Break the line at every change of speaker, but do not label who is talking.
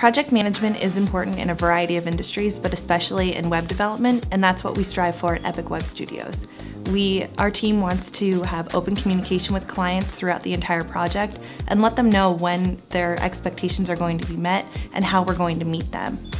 Project management is important in a variety of industries, but especially in web development, and that's what we strive for at Epic Web Studios. We, our team wants to have open communication with clients throughout the entire project and let them know when their expectations are going to be met and how we're going to meet them.